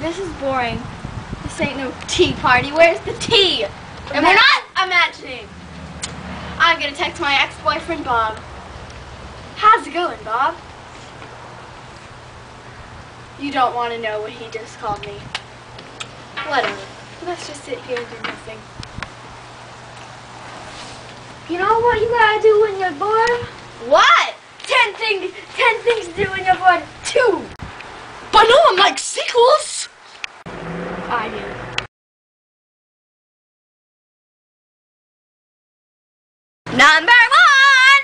This is boring. This ain't no tea party. Where's the tea? And we're not imagining. I'm gonna text my ex-boyfriend Bob. How's it going, Bob? You don't want to know what he just called me. Whatever. Let's just sit here and do nothing. You know what you gotta do when you're bored? What? Ten things, ten things to do when you're bored. Two. But no one likes sequels! I do. Number one!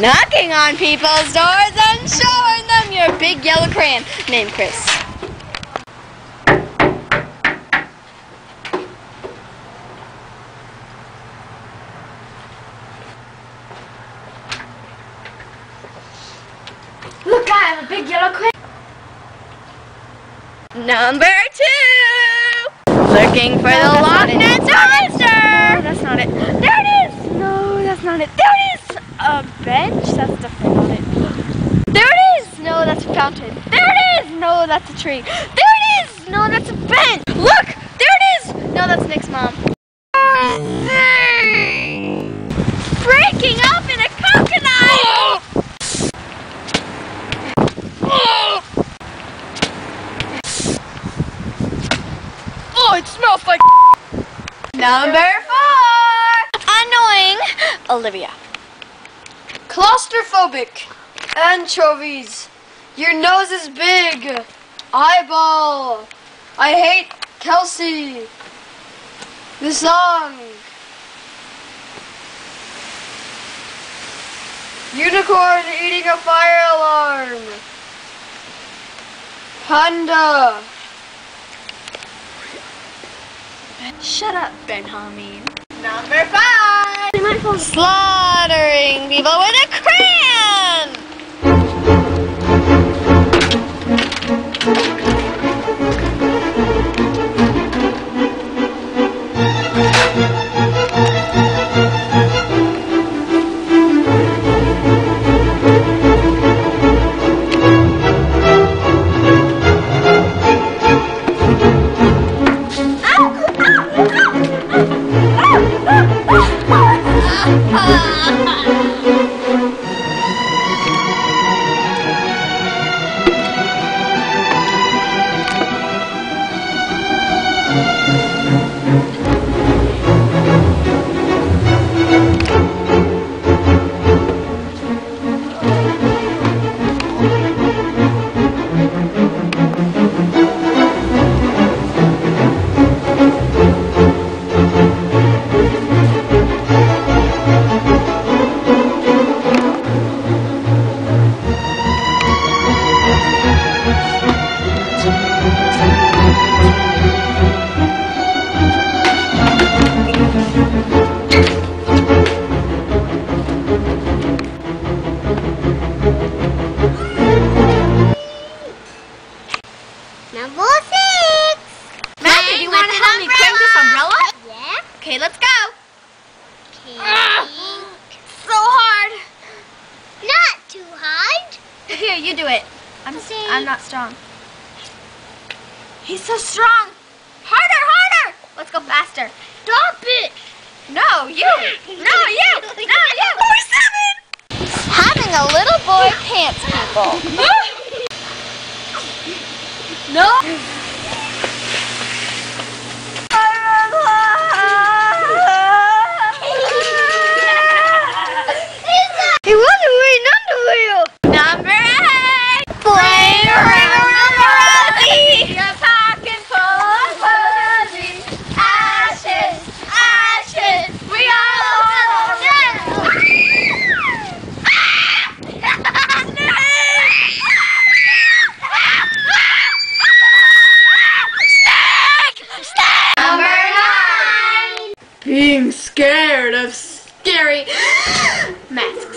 Knocking on people's doors and showing them your big yellow crayon. named Chris. Look, I have a big yellow crayon. Number two! Looking for the Loch. Ness Monster! No, that's not it. There it is. No, that's not it. There it is. Bench. That's different on it. There it is. No, that's a fountain. There it is. No, that's a tree. There it is. No, that's a bench. Look. There it is. No, that's Nick's mom. Breaking up in a coconut. Oh, it smells like Number four! Annoying Olivia. Claustrophobic. Anchovies. Your nose is big. Eyeball. I hate Kelsey. The song. Unicorn eating a fire alarm. Panda. Shut up, Ben Hameen. Number five! Slaughtering people with a crayon! Okay, let's go. Pink. So hard. Not too hard. Here, you do it. I'm. I'm not strong. He's so strong. Harder, harder. Let's go faster. Stop it. No, you. No, you. No, you. Boy seven. Having a little boy pants people. No. Being scared of scary Mask.